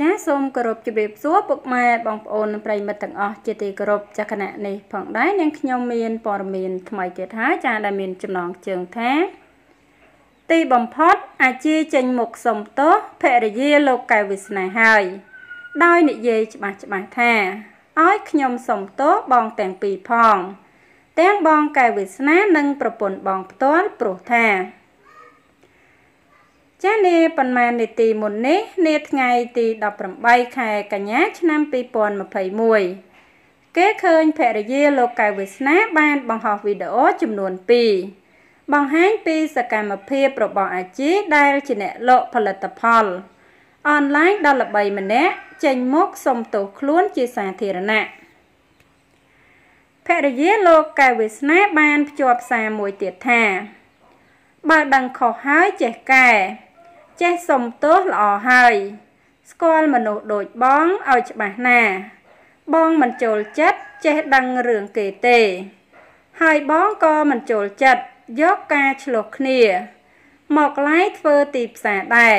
ចាសសូមគោរពជម្រាបសួរពុកម៉ែបងប្អូននិងប្រិយមិត្តទាំងអស់ជាទីគោរពចាគណៈនេះផងដែរនាងខ្ញុំមានព័ត៌មានថ្មីទៀតហើយចាដែលមានចំណងជើងថាទីបំផុតអាជីចេញមុខសុំទោសភរិយាលោកកែវវាសនាហើយ ដោយនិយាយច្បាស់ច្បាស់ថាឲ្យខ្ញុំសុំទោសបងទាំងពីរផង ទាំងបងកែវវាសនានិងប្រពន្ធបងផ្ទាល់ព្រោះថា ចានាប៉ុន្មាននាទីមុននេះនាថ្ងៃទី18ខែកញ្ញាឆ្នាំ2021គេឃើញភរិយាលោកកៅវាសនាបានបង្ហោះវីដេអូចំនួន2បង្ហាញពីសកម្មភាពរបស់អាជីដែលជាអ្នកលក់ផលិតផលអនឡាញដល់ល្បីម្នាក់ចេញមុខសុំទោសខ្លួនជាសាធារណៈភរិយាលោកកៅវាសនាបានភ្ជាប់សារមួយទៀតថាបើដឹងខុសហើយចេះកែ ចេះសុំទោសល្អហើយ ស្គាល់មនុស្សដូចបងឲ្យច្បាស់ណា បងមិនចូលចិត្តចេះដឹងរឿងគេទេ ហើយបងក៏មិនចូលចិត្តយកការឆ្លោះគ្នា មកឡាយធ្វើទីផ្សារដែរ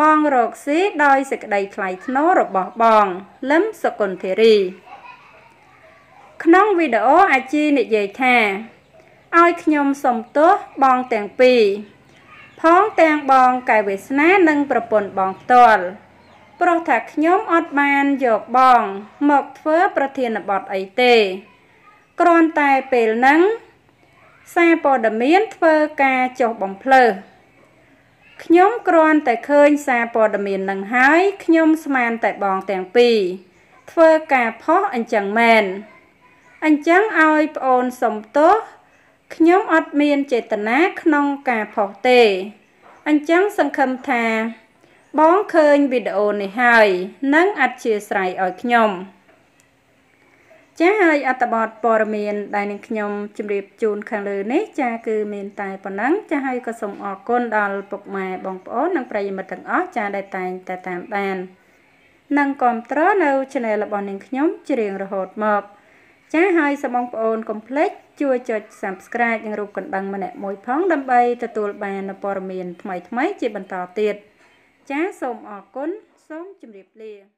បងរកស៊ីដោយសេចក្តីថ្លៃថ្នូររបស់បងលឹមសកុនធីរី ក្នុងវីដេអូអាជីនិយាយថាឲ្យខ្ញុំសុំទោសបងទាំងពីរ ផងទាំងបងកែវាសនានិងប្រពន្ធបងផ្ទាល់ព្រោះថាខ្ញុំអត់បានយកបង មកធ្វើប្រធានបទអីទេគ្រាន់តែពេលហ្នឹងសារព័ត៌មានធ្វើការចុះបំភ្លើសខ្ញុំគ្រាន់តែឃើញសារព័ត៌មាននឹងហើយខ្ញុំស្មានតែបងទាំងពីរធ្វើការផុសអញ្ចឹងមែនអញ្ចឹងឲ្យប្អូនសុំទោស ខ្ញុំអត់មានចេតនាក្នុងការផុសទេ អញ្ចឹងសង្ឃឹមថា បងឃើញវីដេអូនេះហើយនឹងអធិស្ឋានឲ្យខ្ញុំចាហើយអត្តបទព័ត៌មានដែលនឹងខ្ញុំជម្រាបជូនខាងលើនេះចាគឺមានតែប៉ុណ្ណឹងចាហើយក៏សូមអរគុណដល់ពុកម៉ែបងប្អូននិងប្រិយមិត្តទាំងអស់ចាដែលតែងតែតាមដាននិងគ្រប់គ្រងនៅ Channel របស់នាងខ្ញុំ ជារៀងរហូតមក ចាហើយសូមបងប្អូនកុំភ្លេចជួយចុច Subscribe និងរូបកណ្ដឹងម្នាក់មួយផងដើម្បីទទួលបានព័ត៌មានថ្មីៗជាបន្តទៀតចាសូមអរគុណសូមជម្រាបលា